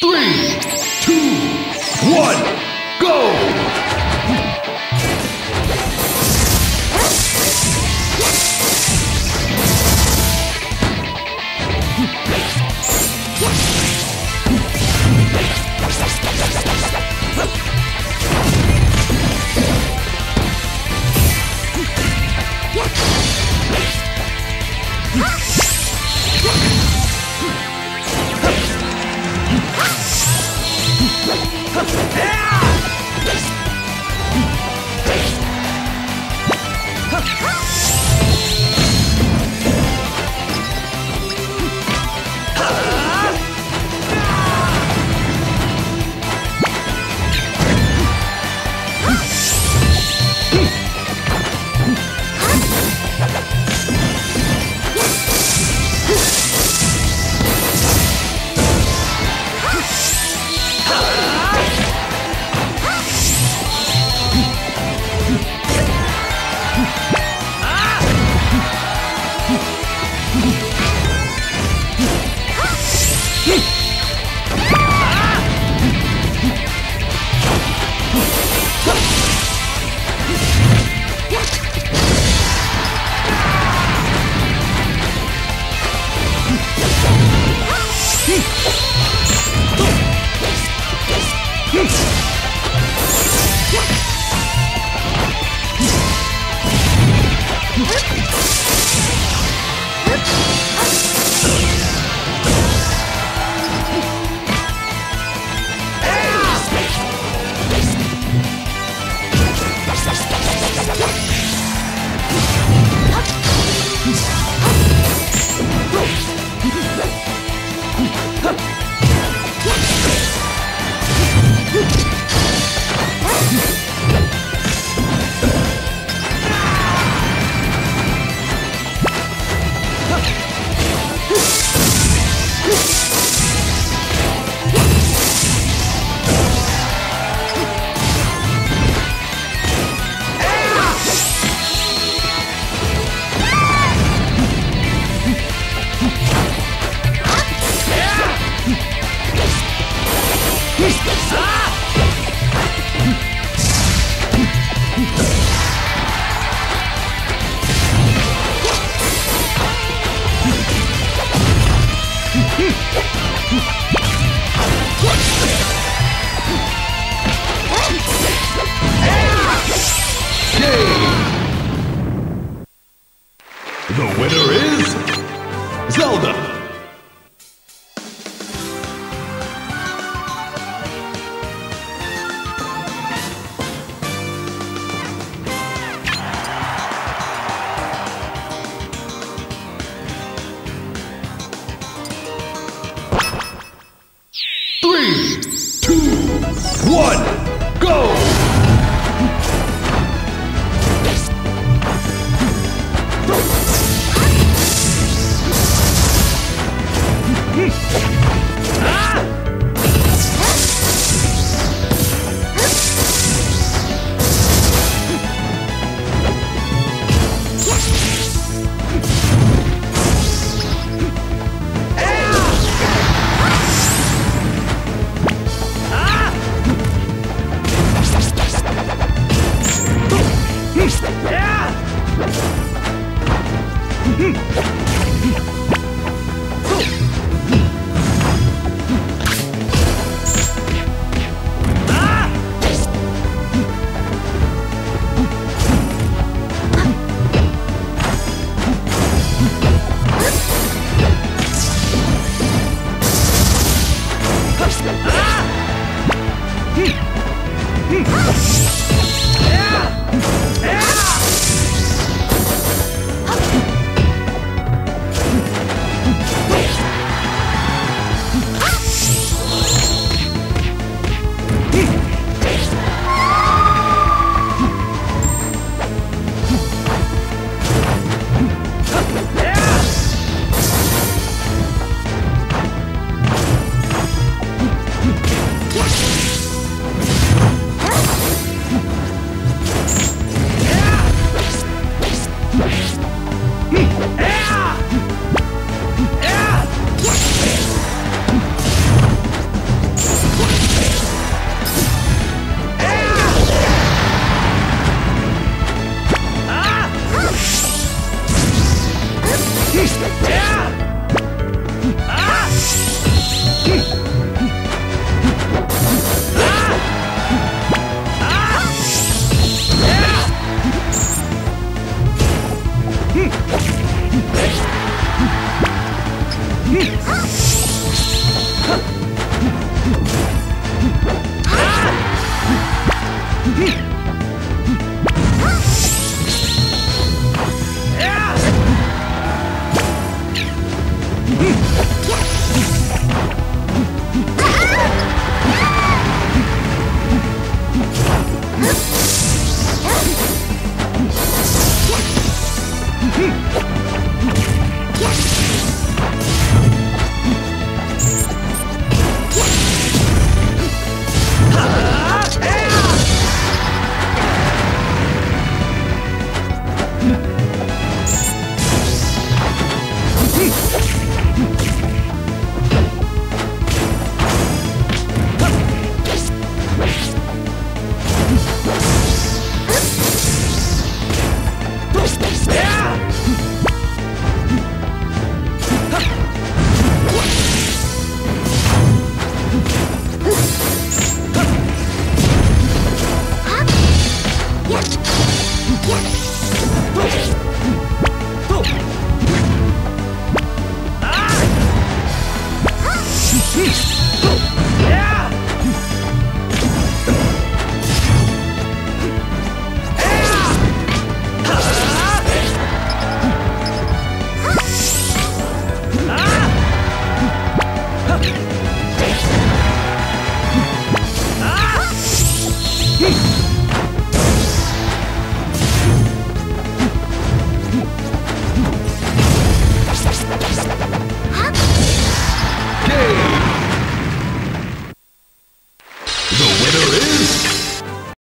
Three, two, one, Yeah! The winner is Zelda. うん。